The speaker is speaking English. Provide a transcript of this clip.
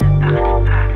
Parfait.